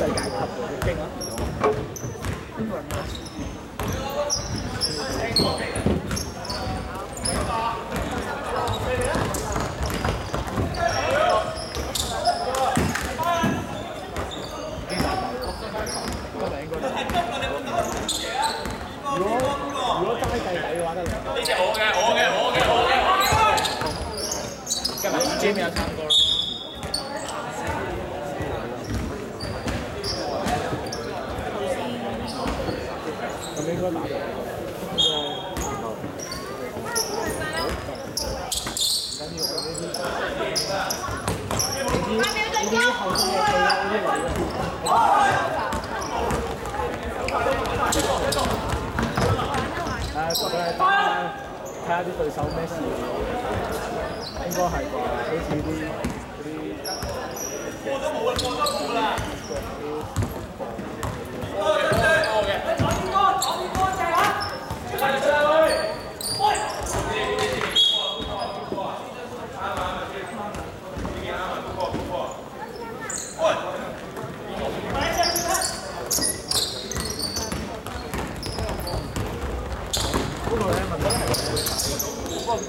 là giải pháp của cái Jimmy, I. 誒，佢係睇下啲對手咩事，應該係啩，好似啲嗰啲。不過咧問題係，不過唔得。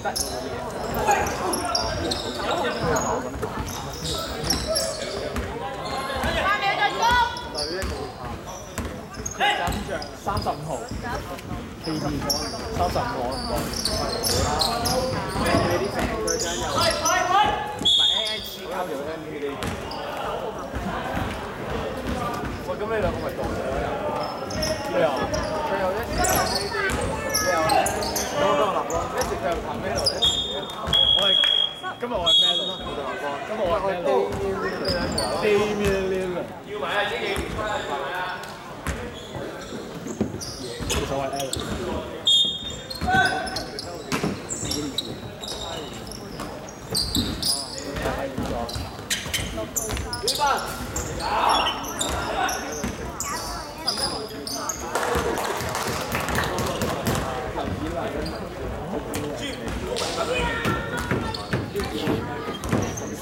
三十五號，K B 三十五。你啲成佢真有，唔係 A I G 交條 M P 你。喂，咁你兩個咪撞咗又？咩啊？佢有一時你又咧，兩個立咯，一時佢又彈咩路，一時我係今日我係咩路？今日我係咩路？Damian Lillard。要埋啊，自己唔出啊，其實我係 Allen。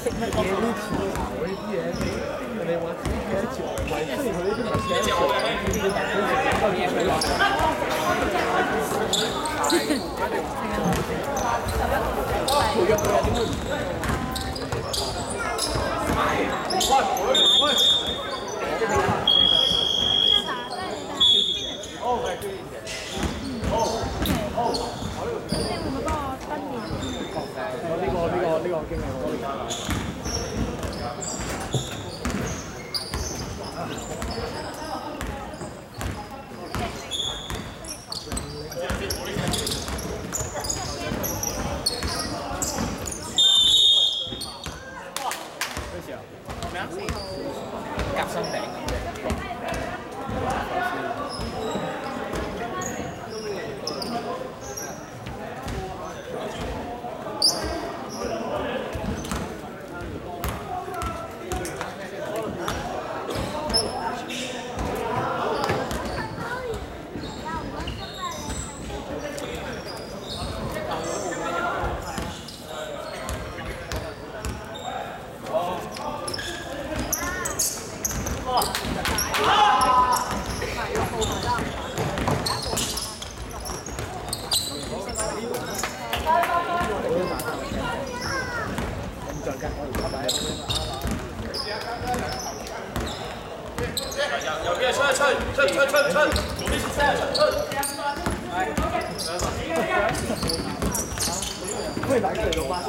識乜嘢呢條呢啲嘢？人哋話自己嘅一條圍，雖然佢呢啲唔係寫一條，但係佢係佢話。培養佢點會唔我呢個呢個呢個經歷我都理解。咩時候？咩啊？夾心餅。咁再跟我哋拜拜。右邊出出出出出出，左邊出出。歡迎大家嚟到巴士。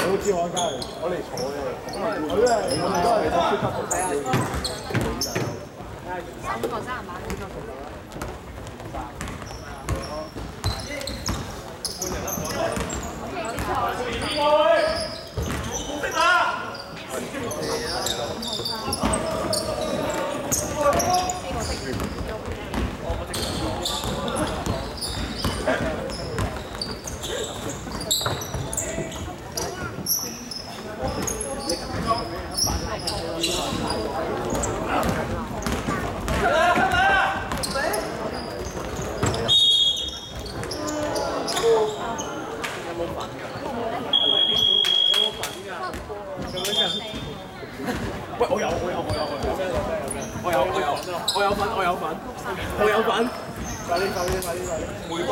你好知我家嚟，嚟坐嘅。佢咧，我哋都係嚟到超級睇下。三個三十萬。邊個去？冇識打。冇粉㗎？有冇粉㗎？咁樣㗎？喂，我有，我有，我有，我有咩？有咩？我有，我有，我有粉，我有粉，我有粉。快啲，快啲，快啲，快啲！玫瑰。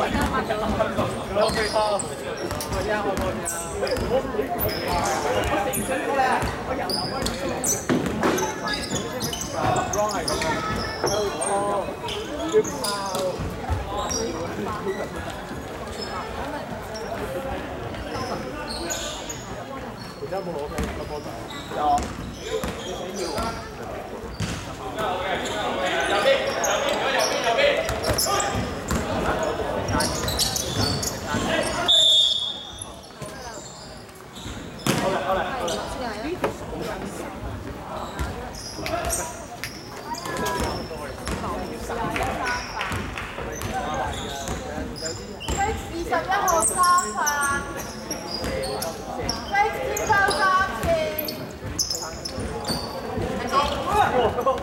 我記得。我呀，我我呀。我我成身過嚟啊！我人流開始嚟。裝係咁樣。哦。要泡。而家冇攞嘅，有冇袋？有。二十一號三飯，X 接收三次。八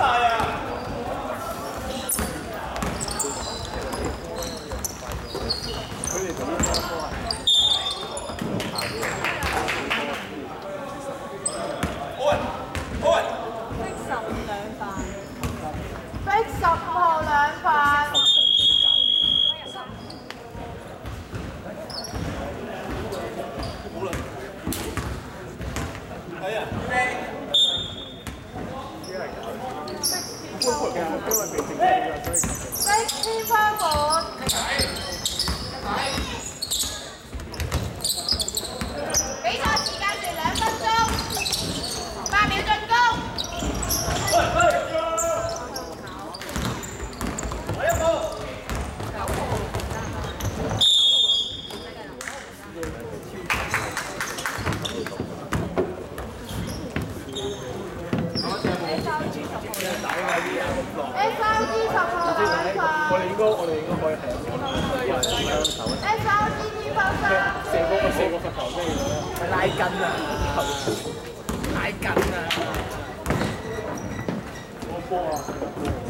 Messiah. 射個射個罰球咩嘢咧？拉筋啊！拉筋啊！我波啊！